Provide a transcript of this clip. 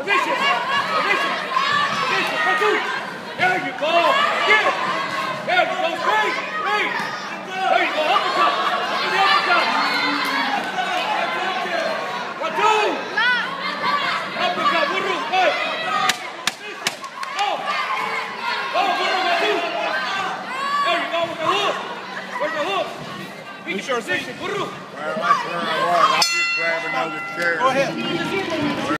Position! There you go! Get it! Where's the hook? You sure see? Position. Burro. Well, that's where I was. I'll just grab another chair. Go ahead.